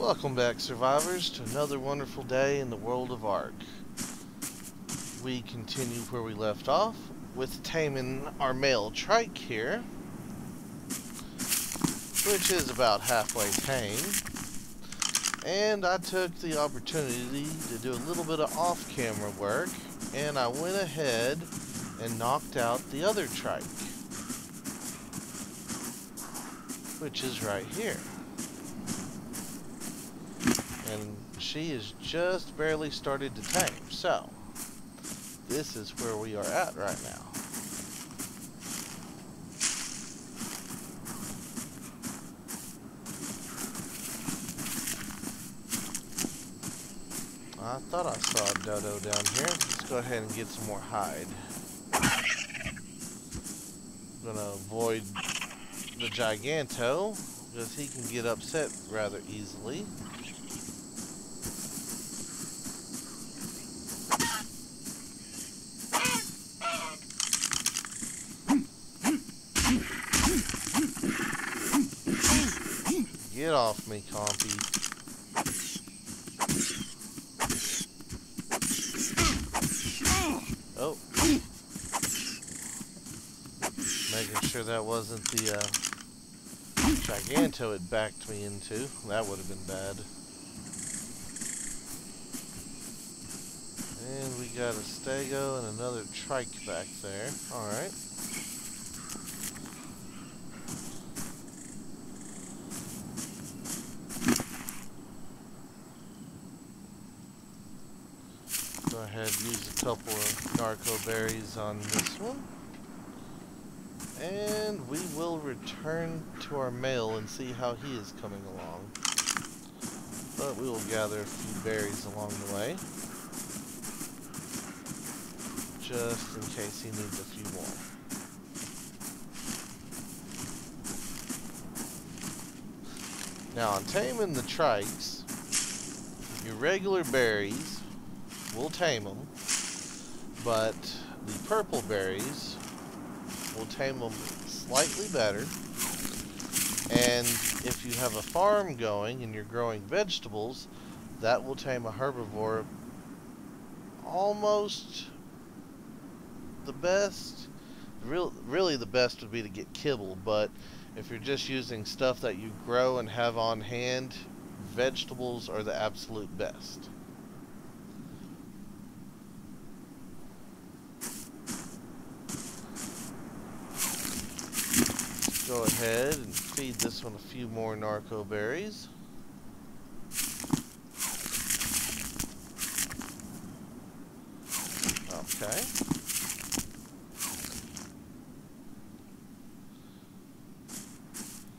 Welcome back, survivors, to another wonderful day in the world of Ark. We continue where we left off with taming our male trike here, which is about halfway tame. And I took the opportunity to do a little bit of off-camera work, and I went ahead and knocked out the other trike, which is right here and she is just barely started to tame. So, this is where we are at right now. I thought I saw a dodo down here. Let's go ahead and get some more hide. I'm gonna avoid the Giganto because he can get upset rather easily. Get off me, Compy. Oh. Making sure that wasn't the uh, Giganto it backed me into. That would have been bad. And we got a Stego and another Trike back there. Alright. Ahead use a couple of narco berries on this one. And we will return to our male and see how he is coming along. But we will gather a few berries along the way. Just in case he needs a few more. Now on taming the trikes, your regular berries will tame them, but the purple berries will tame them slightly better. And if you have a farm going and you're growing vegetables, that will tame a herbivore almost the best. Real, really, the best would be to get kibble, but if you're just using stuff that you grow and have on hand, vegetables are the absolute best. Go ahead and feed this one a few more narco berries. Okay.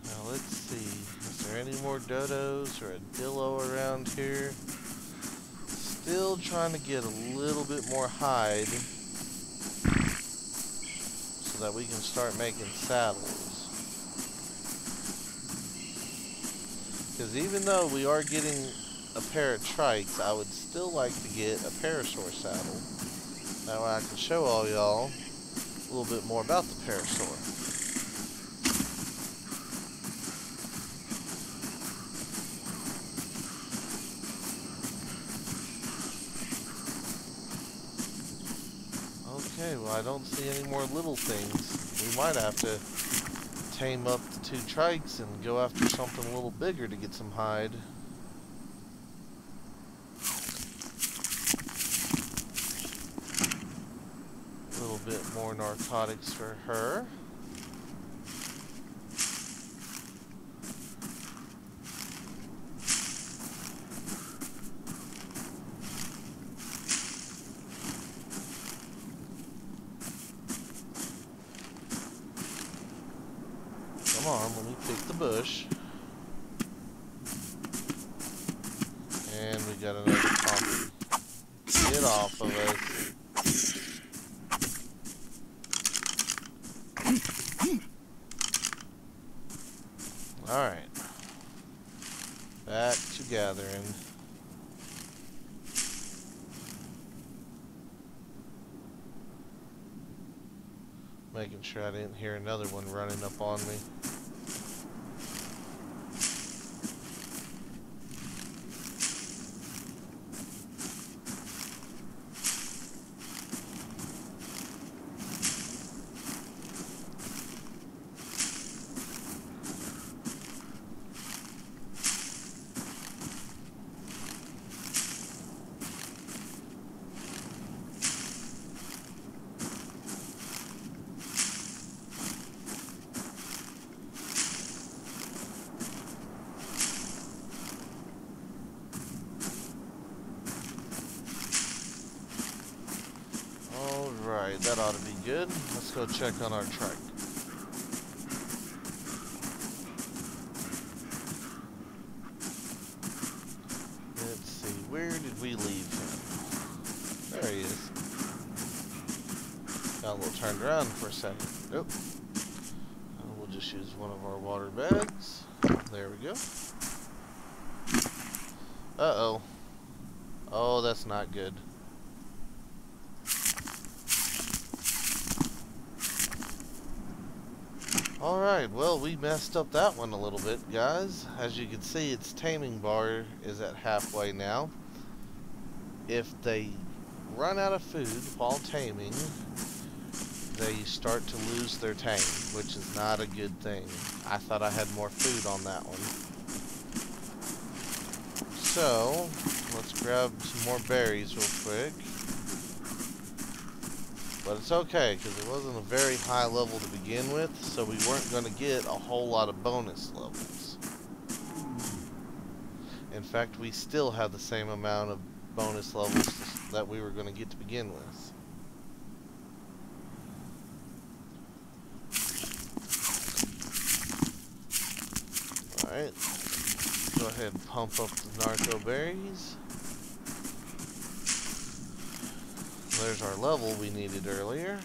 Now let's see. Is there any more dodos or a dillo around here? Still trying to get a little bit more hide so that we can start making saddles. Because even though we are getting a pair of trikes, I would still like to get a parasaur saddle. That way I can show all y'all a little bit more about the parasaur. Okay, well I don't see any more little things. We might have to tame up the two trikes and go after something a little bigger to get some hide. A little bit more narcotics for her. Come pick the bush. And we got another Compy. Get off of us. Alright. Back to gathering. Making sure I didn't hear another one running up on me. That ought to be good. Let's go check on our trike. Let's see, where did we leave him? There he is. Got a little turned around for a second. Nope. Uh, we'll just use one of our water bags. There we go. Uh-oh. Oh, that's not good. Alright, well, we messed up that one a little bit, guys. As you can see, its taming bar is at halfway now. If they run out of food while taming, they start to lose their tame, which is not a good thing. I thought I had more food on that one. So, let's grab some more berries real quick. But it's okay, because it wasn't a very high level to begin with, so we weren't going to get a whole lot of bonus levels. In fact, we still have the same amount of bonus levels that we were going to get to begin with. Alright, go ahead and pump up the narco berries. There's our level we needed earlier.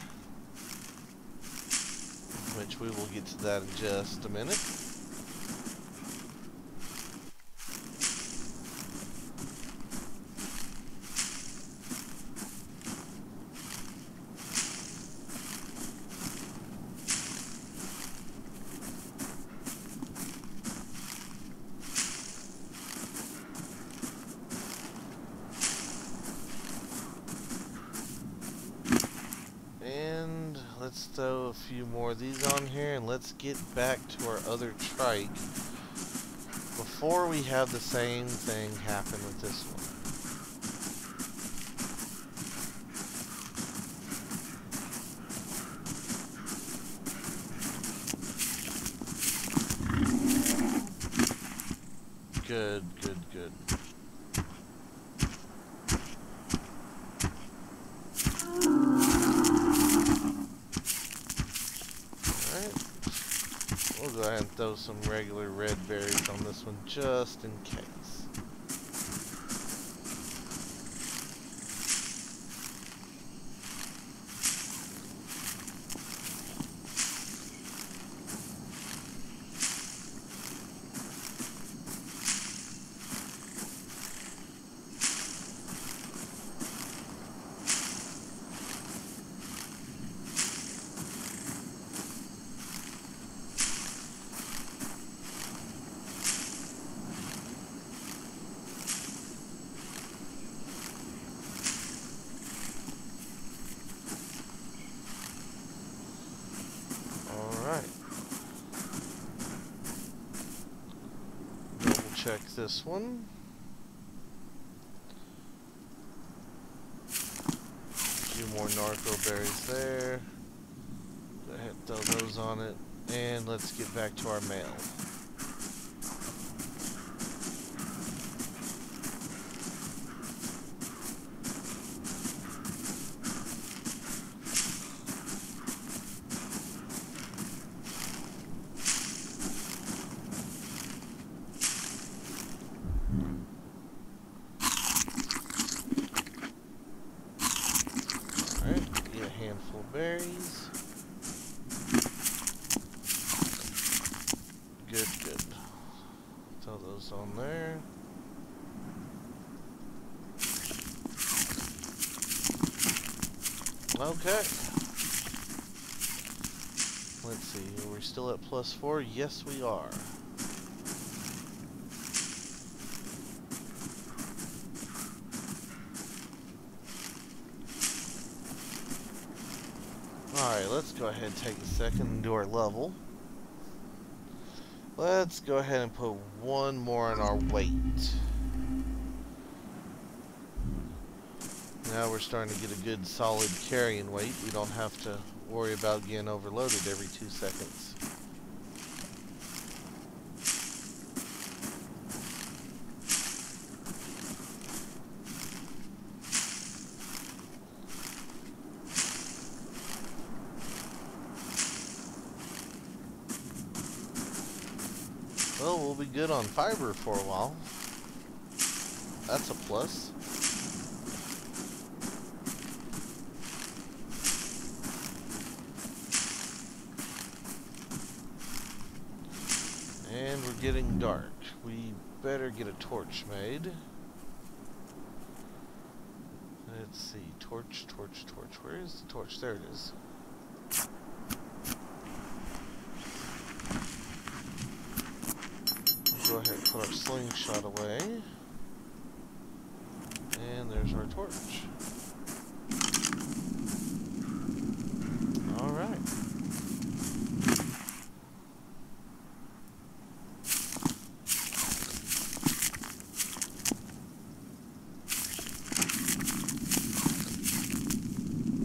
Which we will get to that in just a minute. Let's throw a few more of these on here and let's get back to our other trike before we have the same thing happen with this one. Good, good, good. and throw some regular red berries on this one just in case. Check this one. A few more narco berries there. Throw those on it. And let's get back to our male. berries. Good, good. Throw those on there. Okay. Let's see, we're we still at plus four? Yes, we are. Alright, let's go ahead and take a second and do our level. Let's go ahead and put one more in our weight. Now we're starting to get a good solid carrying weight. We don't have to worry about getting overloaded every two seconds. Well, we'll be good on fiber for a while. That's a plus. Getting dark. We better get a torch made. Let's see. Torch, torch, torch. Where is the torch? There it is. Go ahead and put our slingshot away. And there's our torch. Alright.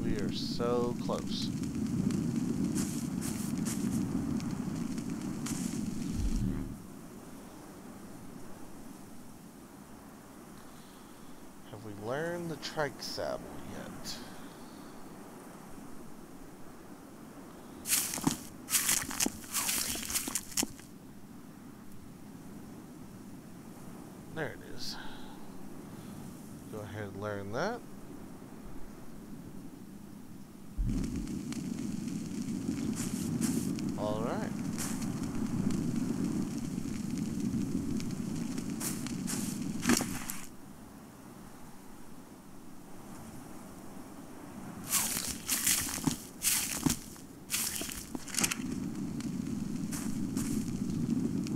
We are Have we learned the trike saddle yet? There it is. Go ahead and learn that. All right.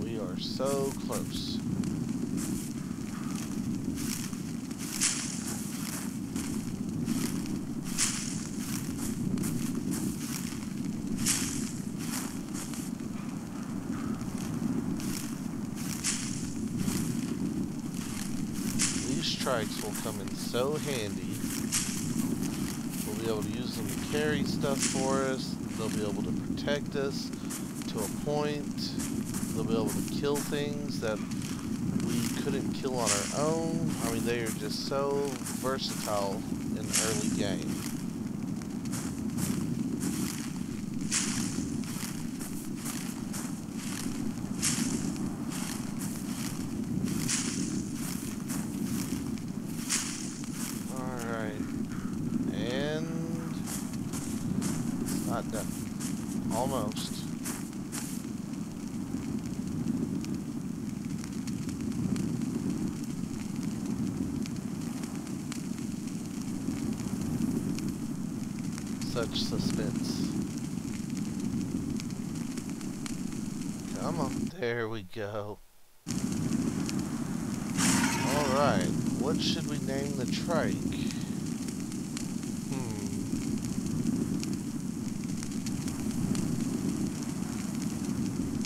We are close. These trikes will come in so handy. We'll be able to use them to carry stuff for us. They'll be able to protect us to a point. They'll be able to kill things that we couldn't kill on our own. I mean, they are just so versatile in early game. Alright. And it's not done. Almost. Such suspense. Come on. There we go. Alright. What should we name the trike? Hmm.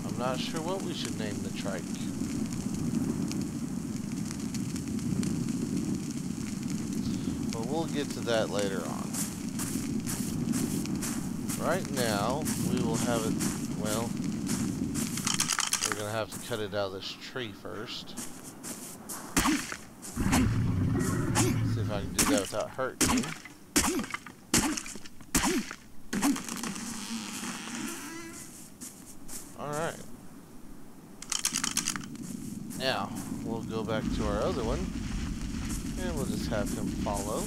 I'm not sure what we should name the trike. But we'll get to that later on. Right now, we will have it, well, we're going to have to cut it out of this tree first. See if I can do that without hurting. Alright. Now, we'll go back to our other one. And we'll just have him follow.